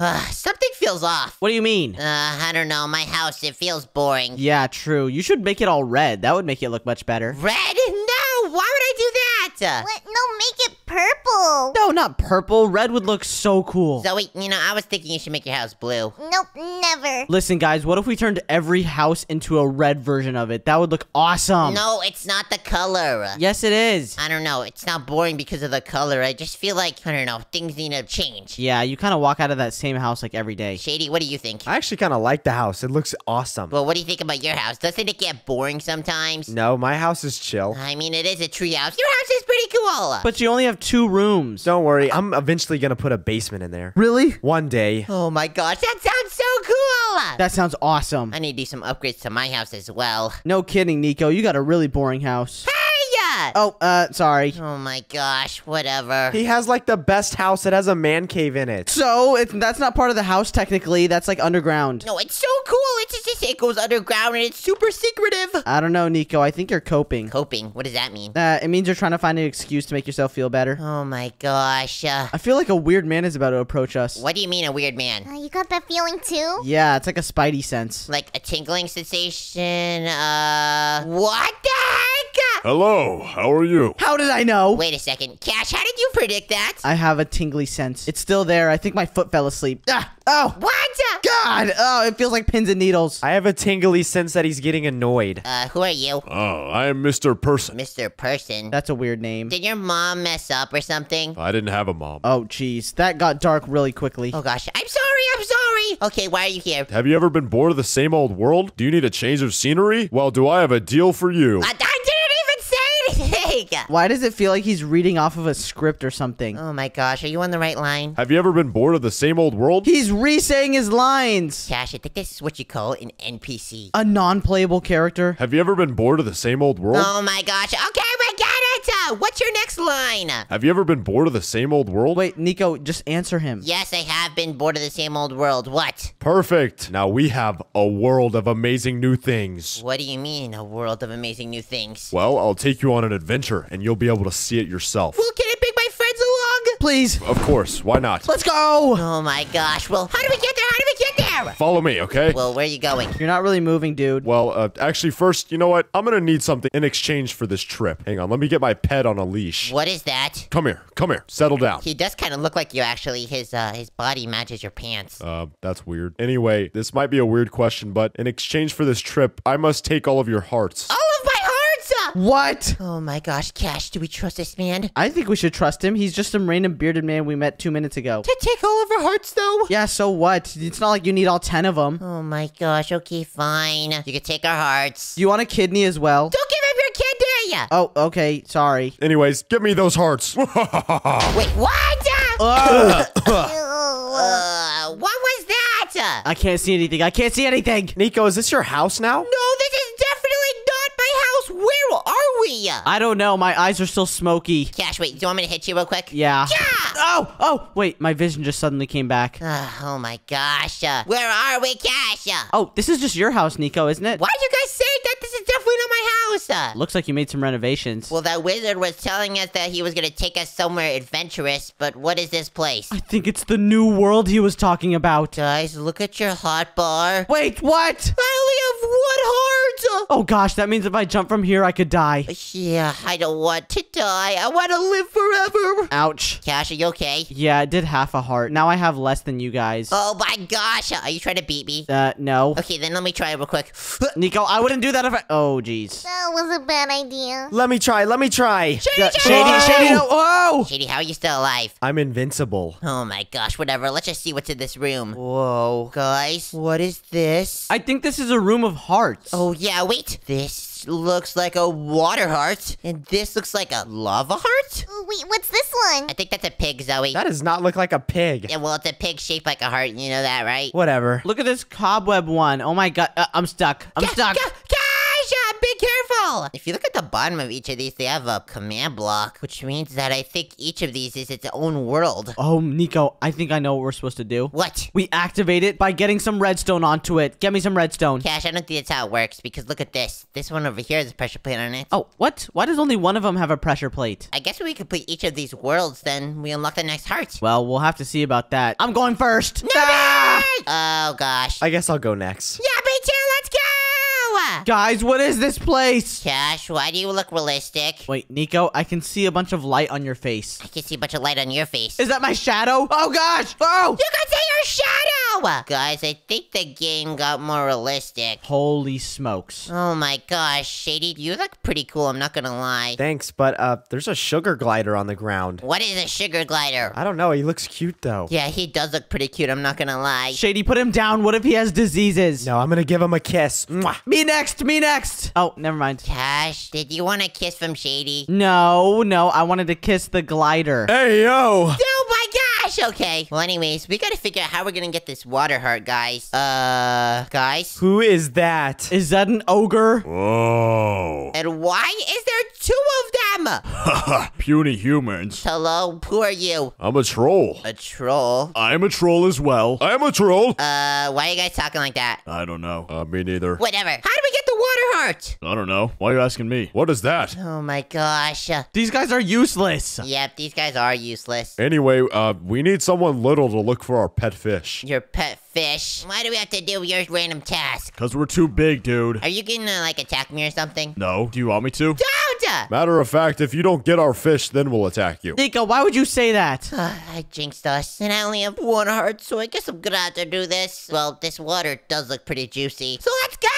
Ugh, something feels off. What do you mean? Uh, I don't know. My house, it feels boring. Yeah, true. You should make it all red. That would make it look much better. Red? No! Why would I do that? What? No, make it purple. No, not purple. Red would look so cool. Zoe, you know, I was thinking you should make your house blue. Nope, never. Listen, guys, what if we turned every house into a red version of it? That would look awesome. No, it's not the color. Yes, it is. I don't know. It's not boring because of the color. I just feel like, I don't know, things need to change. Yeah, you kind of walk out of that same house like every day. Shady, what do you think? I actually kind of like the house. It looks awesome. Well, what do you think about your house? Doesn't it get boring sometimes? No, my house is chill. I mean, it is a tree house. Your house is pretty cool. But you only have two rooms. Don't worry, I'm eventually gonna put a basement in there. Really? One day. oh my gosh, that sounds so cool. That sounds awesome. I need to do some upgrades to my house as well. No kidding, Nico. You got a really boring house. Hey! Oh, uh, sorry. Oh my gosh, whatever. He has like the best house. It has a man cave in it. So, it's, that's not part of the house, technically. That's like underground. No, it's so cool. It's just it goes underground and it's super secretive. I don't know, Nico. I think you're coping. Coping. What does that mean? Uh, it means you're trying to find an excuse to make yourself feel better. Oh my gosh. Uh, I feel like a weird man is about to approach us. what do you mean a weird man? Uh, you got that feeling too? Yeah, it's like a spidey sense. Like a tingling sensation? Uh, what the heck? Hello, how are you? How did I know? Wait a second, Cash. How did you predict that? I have a tingly sense. It's still there. I think my foot fell asleep. Ah! Oh! what? God! Oh, it feels like pins and needles. I have a tingly sense that he's getting annoyed. Uh, who are you, Oh, I am Mr. Person. Mr. Person? That's a weird name. Did your mom mess up or something? I didn't have a mom. Oh, jeez. That got dark really quickly. Oh gosh, I'm sorry. I'm sorry. Okay, why are you here? Have you ever been bored of the same old world? Do you need a change of scenery? Well, do I have a deal for you? I, I didn't even say. Why does it feel like he's reading off of a script or something? Oh my gosh, are you on the right line? Have you ever been bored of the same old world? He's re-saying his lines. Cash, I think this is what you call an NPC. A non-playable character. Have you ever been bored of the same old world? Oh my gosh. Okay, we get it. Uh, what's your next line? Have you ever been bored of the same old world? Wait, Nico, just answer him. Yes, I have been bored of the same old world. What? Perfect. Now we have a world of amazing new things. What do you mean, a world of amazing new things? Well, I'll take you on an adventure and you'll be able to see it yourself. Well, can I bring my friends along? Please, Of course, why not? let's go. Oh my gosh. Well, how do we get there? How do we get there? Follow me, okay? Well, where are you going? You're not really moving, dude. Well, uh, actually, first, you know what? I'm gonna need something in exchange for this trip. Hang on, let me get my pet on a leash. What is that? Come here, come here, settle down. He does kind of look like you, actually. His uh, his body matches your pants. Uh, that's weird. Anyway, this might be a weird question, but in exchange for this trip, I must take all of your hearts. All of my hearts! What? Oh my gosh, Cash, do we trust this man? I think we should trust him. He's just some random bearded man we met two minutes ago. To take all of our hearts, though? Yeah, so what? It's not like you need all ten of them. Oh my gosh, okay, fine. You can take our hearts. You want a kidney as well? Don't give up your kidney! Oh, okay. Sorry. Anyways, give me those hearts. Wait, what? Ugh. Ew. Uh, what was that? I can't see anything. I can't see anything. Nico, is this your house now? No, this is definitely not my house. Where are? I don't know. My eyes are still smoky. Cash, wait, do you want me to hit you real quick? Yeah. Yeah! Oh, oh, wait. My vision just suddenly came back. Uh, oh my gosh. Uh, where are we, Cash? Uh, Oh, this is just your house, Nico, isn't it? why'd you guys say that this is definitely not my house? Uh, Looks like you made some renovations. well, that wizard was telling us that he was gonna take us somewhere adventurous, but what is this place? I think it's the new world he was talking about. Guys, look at your hot bar. Wait, what? I only have one heart! Oh gosh, that means if I jump from here, I could die. Yeah, I don't want to die. I want to live forever. Ouch. Cash, are you okay? Yeah, it did half a heart. Now I have less than you guys. Oh my gosh, are you trying to beat me? Uh, no. Okay, then let me try it real quick. Nico, I wouldn't do that if I- Oh, jeez. That was a bad idea. Let me try, let me try. Uh, Shady, Shady, no. Oh! Shady, how are you still alive? I'm invincible. Oh my gosh, whatever. Let's just see what's in this room. Whoa, guys, what is this? I think this is a room of hearts. Oh yeah, wait. This looks like a water heart, and this looks like a lava heart. Ooh, Wait, what's this one? I think that's a pig, Zoe. That does not look like a pig. yeah, well, it's a pig shaped like a heart. You know that, right? Whatever. Look at this cobweb one. Oh my god, uh, I'm stuck. I'm Ca- stuck. ca- Cash, be careful! If you look at the bottom of each of these, they have a command block, which means that I think each of these is its own world. Oh, Nico, I think I know what we're supposed to do. What? We activate it by getting some redstone onto it. Get me some redstone. Cash, I don't think that's how it works, because look at this. This one over here has a pressure plate on it. Oh, what? Why does only one of them have a pressure plate? I guess when we complete each of these worlds, then we unlock the next heart. Well, we'll have to see about that. I'm going first. No! Ah! Oh, gosh. I guess I'll go next. Yeah, Guys, what is this place? Cash, why do you look realistic? Wait, Nico, I can see a bunch of light on your face. I can see a bunch of light on your face. Is that my shadow? Oh gosh! Oh! You can see your shadow! Guys, I think the game got more realistic. Holy smokes. Oh my gosh, Shady, you look pretty cool, I'm not gonna lie. Thanks, but uh, there's a sugar glider on the ground. What is a sugar glider? I don't know. He looks cute though. Yeah, he does look pretty cute, I'm not gonna lie. Shady, put him down. What if he has diseases? No, I'm gonna give him a kiss. Mwah. Me next, me next. Oh, never mind. Cash, did you want a kiss from Shady? No, no, I wanted to kiss the glider. Hey yo! My gosh, okay. Well, anyways, we gotta figure out how we're gonna get this water heart, guys. Uh, guys? Who is that? Is that an ogre? Whoa. And why is there two of them? Puny humans. Hello, who are you? I'm a troll. A troll? I'm a troll as well. I'm a troll. Uh, why are you guys talking like that? I don't know. Uh, me neither. Whatever. How do we get the water heart? I don't know. Why are you asking me? What is that? Oh my gosh. These guys are useless. Yep, these guys are useless. Anyway, uh, we need someone little to look for our pet fish. Your pet fish. Why do we have to do your random task? Cause we're too big, dude. Are you gonna, like, attack me or something? No. Do you want me to? Don't! Matter of fact, if you don't get our fish, then we'll attack you. Nico, why would you say that? Uh, I jinxed us, and I only have one heart, so I guess I'm gonna have to do this. Well, this water does look pretty juicy. So let's go!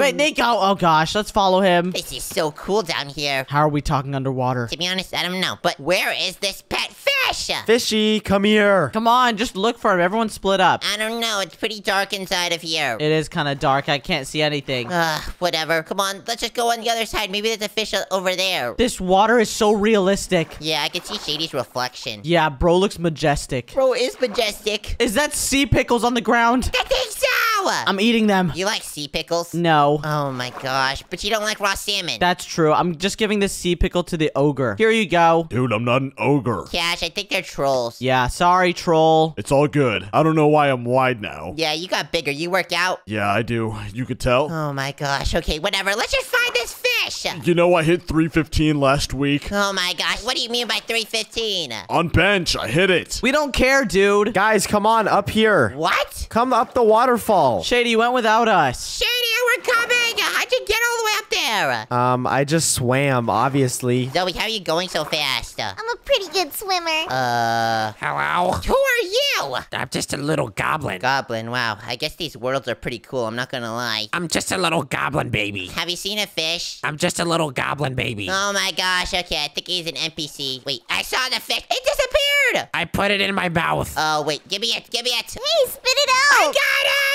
Wait, Nico. Oh, oh gosh, let's follow him. This is so cool down here. How are we talking underwater? To be honest, I don't know. But where is this pet fish? Fishy, come here. Come on, just look for him. Everyone split up. I don't know. It's pretty dark inside of here. It is kind of dark. I can't see anything. Ugh, whatever. Come on, let's just go on the other side. Maybe there's a fish over there. This water is so realistic. Yeah, I can see Shady's reflection. Yeah, bro looks majestic. Bro is majestic. Is that sea pickles on the ground? I think so! I'm eating them. you like sea pickles? No. Oh my gosh, but you don't like raw salmon. That's true. I'm just giving this sea pickle to the ogre. Here you go. Dude, I'm not an ogre. Cash, I think they're trolls. Yeah, sorry, troll. It's all good. I don't know why I'm wide now. Yeah, you got bigger. You work out. Yeah, I do. You could tell. Oh my gosh. Okay, whatever. Let's just find this fish. You know I hit 315 last week. Oh my gosh. What do you mean by 315? On bench, I hit it. We don't care, dude. Guys, come on, up here. What? Come up the waterfall. Shady went without us. Shady, we're coming. How'd you get all the there? Um, I just swam, obviously. Zoe, how are you going so fast? I'm a pretty good swimmer. Uh, Hello? who are you? I'm just a little goblin. Goblin, wow. I guess these worlds are pretty cool. I'm not gonna lie. I'm just a little goblin baby. Have you seen a fish? I'm just a little goblin baby. Oh my gosh, okay, I think he's an NPC. Wait, I saw the fish. It disappeared! I put it in my mouth. Oh, wait, give me it, give me it. Hey, spit it out! I got it!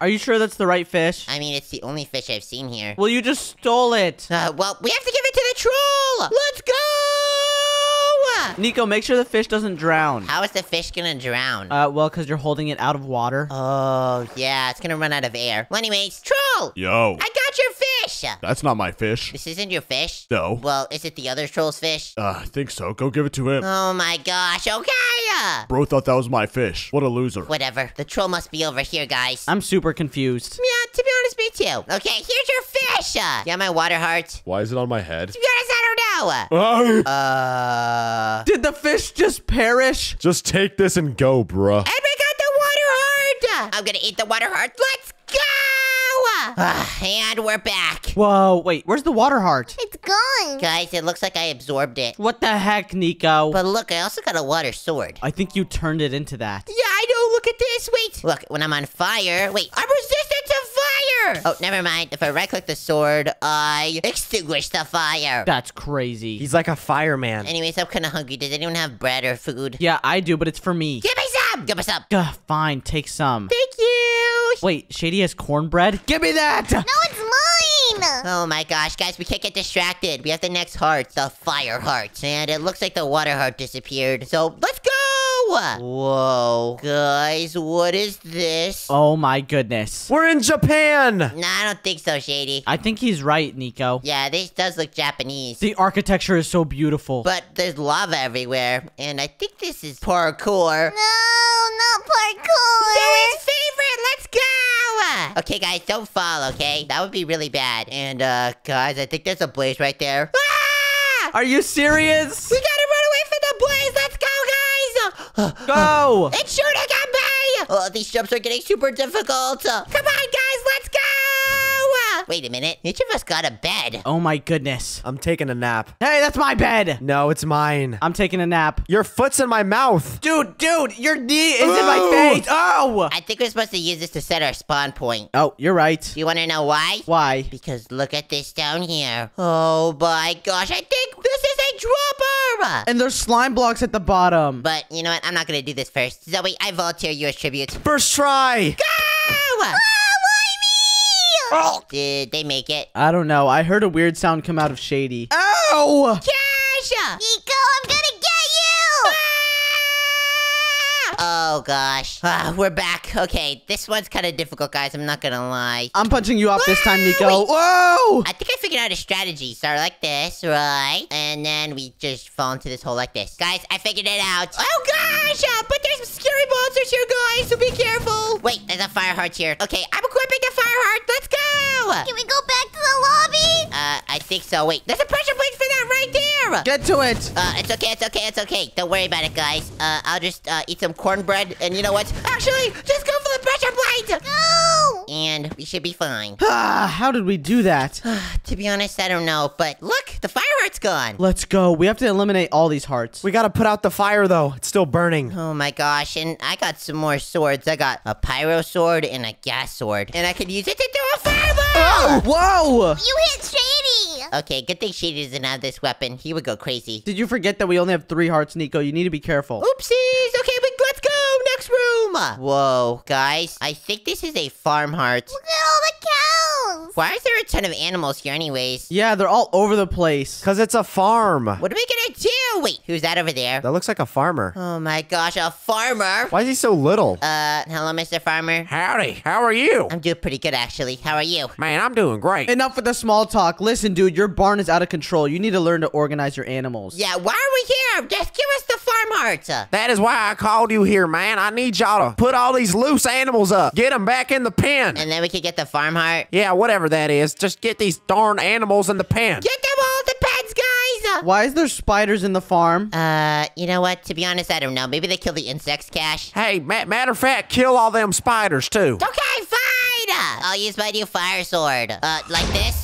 Are you sure that's the right fish? I mean, it's the only fish I've seen here. Well, you just stole it. Uh, well, we have to give it to the troll! Let's go! Nico, make sure the fish doesn't drown. How is the fish gonna drown? Uh, well, because you're holding it out of water. oh, yeah, it's gonna run out of air. Well, anyways, troll! Yo, I got your fish! that's not my fish. This isn't your fish? No. Well, is it the other troll's fish? Uh, I think so. Go give it to him. Oh my gosh, okay! Bro thought that was my fish. What a loser. Whatever, the troll must be over here, guys. I'm super confused. Yeah, to be honest, me too. Okay, here's your fish! Uh, yeah, my water heart. Why is it on my head? To be honest, I don't know. Uh... Did the fish just perish? Just take this and go, bruh. And we got the water heart! I'm gonna eat the water heart. Let's go! Ah, and we're back. Whoa, wait, where's the water heart? It's gone. Guys, it looks like I absorbed it. What the heck, Nico? But look, I also got a water sword. I think you turned it into that. Yeah, I know. Look at this. Wait. Look, when I'm on fire. Wait, I'm resistant to fire. Oh, never mind. If I right click the sword, I extinguish the fire. That's crazy. He's like a fireman. Anyways, I'm kind of hungry. Does anyone have bread or food? yeah, I do, but it's for me. Give me some. Give me some. Ugh, fine, take some. Thank you. Wait, Shady has cornbread? Give me that! No, it's mine. Oh my gosh, guys, we can't get distracted. We have the next heart, the fire heart. And it looks like the water heart disappeared. So let's go! Whoa. Guys, what is this? Oh my goodness. We're in Japan. Nah, I don't think so, Shady. I think he's right, Nico. Yeah, this does look Japanese. The architecture is so beautiful. But there's lava everywhere, and I think this is parkour. No, Okay, guys, don't fall, okay? That would be really bad. And, uh, guys, I think there's a blaze right there. Ah! Are you serious? We gotta run away from the blaze! Let's go, guys! Go! It's shooting at me! Oh, these jumps are getting super difficult. Come on, guys, let's go! Wait a minute. Each of us got a bed. Oh my goodness. I'm taking a nap. Hey, that's my bed. No, it's mine. I'm taking a nap. Your foot's in my mouth. Dude, dude, your knee is in my face. Oh! I think we're supposed to use this to set our spawn point. Oh, you're right. Do you want to know why? Why? Because look at this down here. Oh my gosh, I think this is a dropper! And there's slime blocks at the bottom. But you know what? I'm not gonna do this first. Zoe, I volunteer you as tribute. First try. Go! Why Did they make it? I don't know. I heard a weird sound come out of Shady. Ow! Cash! Nico, I'm gonna get you. Oh gosh. Ah, we're back. Okay, this one's kind of difficult, guys. I'm not gonna lie. I'm punching you off this time, Nico. Wait. Whoa! I think I figured out a strategy. Start like this, right? And then we just fall into this hole like this. Guys, I figured it out. Oh gosh! Uh, but there's some scary monsters here, guys, so be careful. Wait, there's a fire heart here. Okay, I'm equipping the fire. Let's go! Can we go back to the lobby? Uh, I think so. Wait, there's a pressure plate for that right there! Get to it. Uh, it's okay, it's okay, it's okay. Don't worry about it, guys. Uh, I'll just, uh, eat some cornbread, and you know what? Actually, just go for the pressure plate! No. And we should be fine. Ah, how did we do that? to be honest, I don't know, but look, the fire heart's gone. Let's go. We have to eliminate all these hearts. We gotta put out the fire though. It's still burning. Oh my gosh, and I got some more swords. I got a pyro sword and a gas sword, and I could use it to do a fireball! Oh, whoa! You hit Shady. Okay, good thing Shady doesn't have this weapon. He would go crazy. Did you forget that we only have three hearts, Nico? You need to be careful. Oopsies! Okay, but let's go! Next room! Whoa, guys, I think this is a farm heart. Look at all the cows. Why is there a ton of animals here anyways? Yeah, they're all over the place. Cause it's a farm. What are we gonna do? Wait, who's that over there? That looks like a farmer. Oh my gosh, a farmer! Why is he so little? Uh, hello, Mr. Farmer. Howdy, how are you? I'm doing pretty good, actually. How are you? Man, I'm doing great. Enough with the small talk. Listen, dude, your barn is out of control. You need to learn to organize your animals. Yeah, why are we here? Just give us the farm heart. That is why I called you here, man. I need y'all to put all these loose animals up. Get them back in the pen. And then we could get the farm heart. Yeah, whatever that is. Just get these darn animals in the pen. Get them all to pets, guys! Why is there spiders in the farm? Uh, you know what? To be honest, I don't know. Maybe they kill the insects, Cash. Hey, ma- matter of fact, kill all them spiders too. Okay, fine! I'll use my new fire sword. Uh, like this.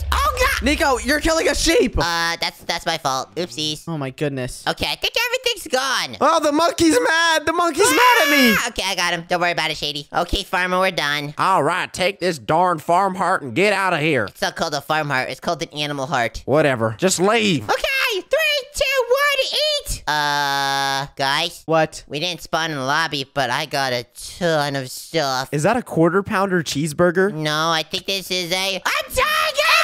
Nico, you're killing a sheep! Uh, that's that's my fault. Oopsies. oh my goodness. Okay, I think everything's gone. Oh, the monkey's mad. The monkey's mad at me. Ah, okay, I got him. Don't worry about it, Shady. Okay, farmer, we're done. All right, take this darn farm heart and get out of here. It's not called a farm heart. It's called an animal heart. Whatever. Just leave. Okay, three, two, one, eat! Uh, guys, What? we didn't spawn in the lobby, but I got a ton of stuff. Is that a quarter pounder cheeseburger? No, I think this is a... A tiger!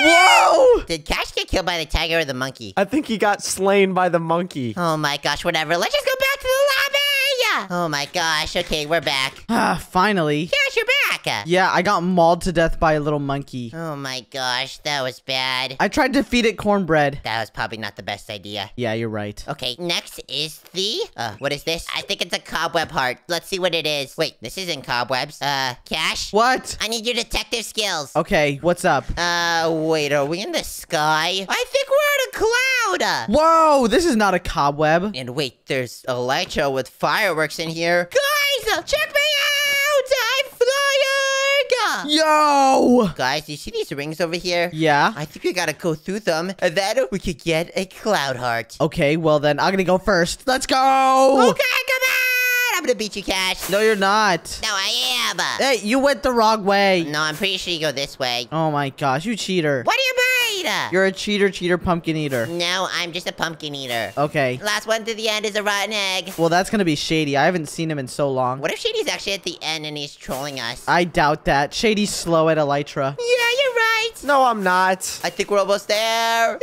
Whoa! Did Cash get killed by the tiger or the monkey? I think he got slain by the monkey. Oh my gosh, whatever. Let's just go back to the lobby! Oh my gosh, okay, we're back. Ah, finally. Cash, you're back! Yeah, I got mauled to death by a little monkey. Oh my gosh, that was bad. I tried to feed it cornbread. That was probably not the best idea. Yeah, you're right. Okay, next is the... Uh, what is this? I think it's a cobweb heart. Let's see what it is. Wait, this isn't cobwebs. Uh, Cash? What? I need your detective skills. Okay, what's up? Uh, wait, are we in the sky? I think we're in a cloud! Whoa, this is not a cobweb. And wait, there's Elytra with fireworks in here. Guys, check me out! Yo! Guys, you see these rings over here? Yeah? I think we gotta go through them, and then we could get a cloud heart. Okay, well then, I'm gonna go first. Let's go! Okay, come on! I'm gonna beat you, Cash. No, you're not. No, I am. Hey, you went the wrong way. No, I'm pretty sure you go this way. Oh my gosh, you cheater. What do you mean? You're a cheater, cheater, pumpkin eater. No, I'm just a pumpkin eater. Okay. Last one to the end is a rotten egg. Well, that's gonna be Shady. I haven't seen him in so long. What if Shady's actually at the end and he's trolling us? I doubt that. Shady's slow at Elytra. yeah, you're right. No, I'm not. I think we're almost there. And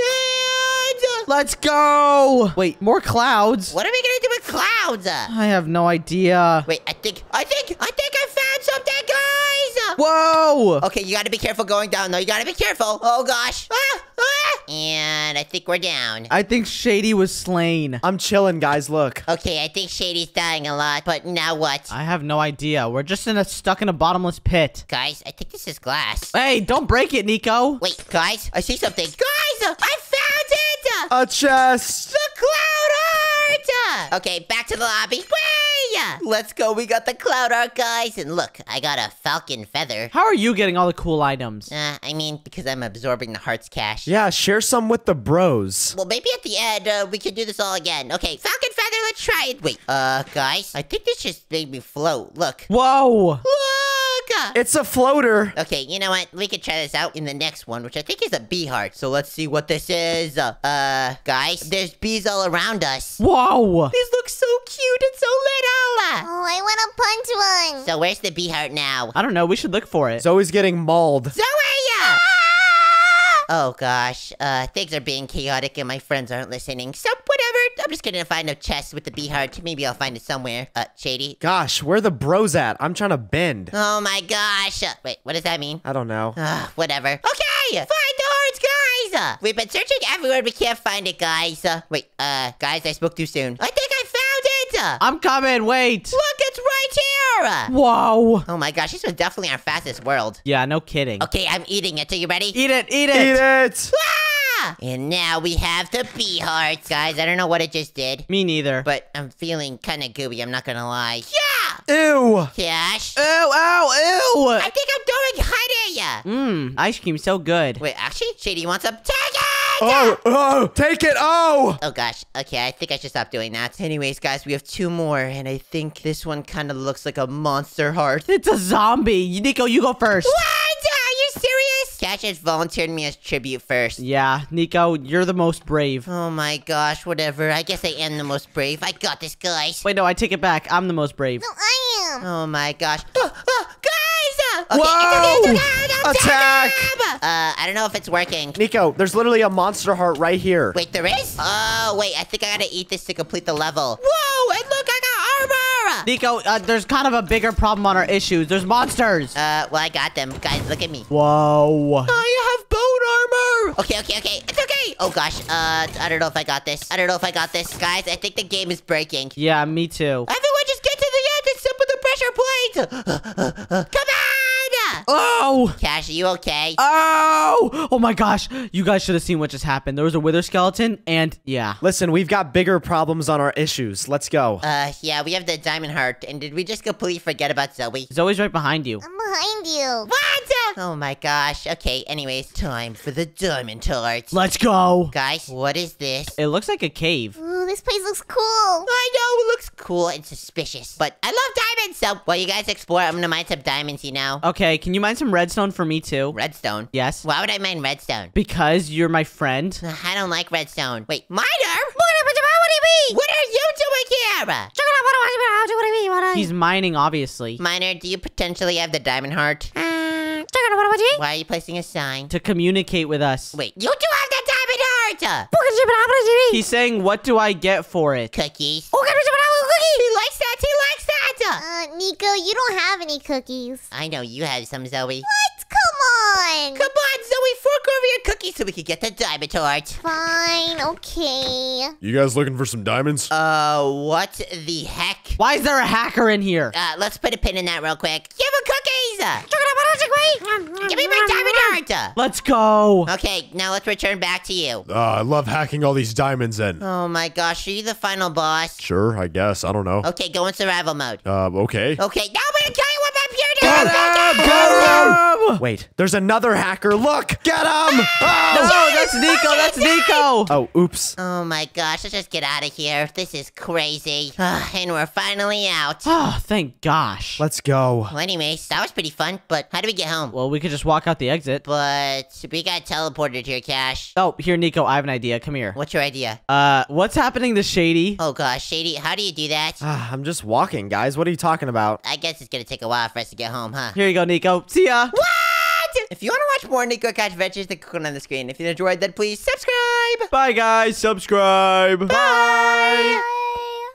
Let's go. Wait, more clouds? What are we gonna do with clouds? I have no idea. wait, I think, I think, I think I found something, guys. Whoa. Okay, you gotta be careful going down, though. You gotta be careful. Oh, gosh. Ah, ah. And I think we're down. I think Shady was slain. I'm chilling, guys. Look. Okay, I think Shady's dying a lot, but now what? I have no idea. We're just in a stuck in a bottomless pit. Guys, I think this is glass. Hey, don't break it, Nico. Wait, guys, I see something. Guys, I found it! A chest. The cloud art! Okay, back to the lobby. Way! Let's go. We got the cloud art, guys. And look, I got a falcon feather. How are you getting all the cool items? Uh, I mean, because I'm absorbing the heart's cash. Yeah, share some with the bros. Well, maybe at the end, uh, we can do this all again. Okay, falcon feather, let's try it. Wait, uh, guys, I think this just made me float. Look. Whoa. Look! It's a floater. Okay, you know what? We could try this out in the next one, which I think is a bee heart. So let's see what this is. Uh, uh guys, there's bees all around us. Whoa. These look so cute and so little. Oh, I want to punch one. So where's the bee heart now? I don't know. We should look for it. Zoe's getting mauled. Zoe! Oh gosh, uh, things are being chaotic and my friends aren't listening. So whatever, I'm just gonna find a chest with the bee heart. Maybe I'll find it somewhere. Uh, Shady. Gosh, where the bros at? I'm trying to bend. Oh my gosh. Uh, wait, what does that mean? I don't know. Uh, whatever. Okay, find the hearts, guys. Uh, we've been searching everywhere. We can't find it, guys. Uh, wait, uh, guys, I spoke too soon. I think I found it. I'm coming. Wait. look, it's right here. Uh, Whoa. oh my gosh, this was definitely our fastest world. Yeah, no kidding. Okay, I'm eating it. Are you ready? Eat it. Eat it. Eat it. Ah! And now we have the bee hearts. Guys, I don't know what it just did, Me neither. but I'm feeling kind of gooey. I'm not gonna lie. Yeah! Ew. Cash. Ew, ow, ew. I think I'm doing honey. ew. Mmm, ice cream so good. Wait, actually, Shady wants some. Take it! Oh, oh, oh, take it. Oh. Oh gosh. Okay, I think I should stop doing that. Anyways, guys, we have two more, and I think this one kind of looks like a monster heart. It's a zombie. Nico, you go first. What? Are you serious? Cash has volunteered me as tribute first. Yeah, Nico, you're the most brave. Oh my gosh, whatever. I guess I am the most brave. I got this, guys. Wait, no, I take it back. I'm the most brave. No, I am. Oh my gosh. Oh, oh, guys! Okay, Whoa! it's okay, it's okay. Attack! take him! Uh, I don't know if it's working. Nico, there's literally a monster heart right here. Wait, there is? Oh, wait, I think I gotta eat this to complete the level. Whoa, and look, I got armor! Nico, uh, there's kind of a bigger problem on our issues. There's monsters. Uh, well, I got them. Guys, look at me. Whoa. I have bone armor! Okay, okay, okay. It's okay. Oh, gosh. Uh, I don't know if I got this. I don't know if I got this. Guys, I think the game is breaking. Yeah, me too. Everyone just get to the end and sip with the pressure plate! Come on! Oh! Cash, are you okay? Oh! Oh my gosh. You guys should have seen what just happened. There was a wither skeleton, and yeah. Listen, we've got bigger problems on our issues. Let's go. Uh, yeah, we have the diamond heart. And did we just completely forget about Zoe? Zoe's right behind you. I'm behind you. What? Oh my gosh. Okay, anyways, time for the diamond heart. Let's go. Guys, what is this? It looks like a cave. Ooh, this place looks cool. I know, it looks cool and suspicious. But I love diamonds, so while you guys explore, I'm gonna mine some diamonds, you know? Okay, can you mine some redstone for me too? Redstone. Yes. Why would I mine redstone? Because you're my friend. I don't like redstone. Wait, miner? What do you mean? What are you doing here? He's mining, obviously. Miner, do you potentially have the diamond heart? Ah, Why are you placing a sign? To communicate with us. Wait, you do have the diamond heart! He's saying, what do I get for it? Cookies. He likes that, he likes that! Uh, Nico, you don't have any cookies. I know you have some, Zoe. What? Come on. Come on, Zoe, fork over your cookies so we can get the diamond heart. Fine, okay. You guys looking for some diamonds? Uh, what the heck? Why is there a hacker in here? Uh, let's put a pin in that real quick. Give him cookies! Give me my diamond heart! Let's go. Okay, now let's return back to you. Uh, I love hacking all these diamonds in. Oh my gosh, are you the final boss? Sure, I guess. I don't know. Okay, go in survival mode. Uh, okay. Okay, now I'm gonna tell you what my pure name is! Get him! Wait, there's another hacker. Look, get him! No, Oh, that's Nico. That's Nico. oh oops. Oh my gosh, let's just get out of here. This is crazy. Ah, and we're finally out. Oh, thank gosh. Let's go. Well, anyways, that was pretty fun, but how do we get home? Well, we could just walk out the exit. But we got teleported here, Cash. Oh, here, Nico. I have an idea. Come here. What's your idea? Uh, what's happening to Shady? Oh gosh, Shady, how do you do that? Ah, I'm just walking, guys. What are you talking about? I guess it's gonna take a while for us to get home, huh? Here you go, Nico. See ya. What? If you want to watch more Nico Couch Adventures, then click on the screen. If you enjoyed that, please subscribe. Bye, guys. Subscribe. Bye.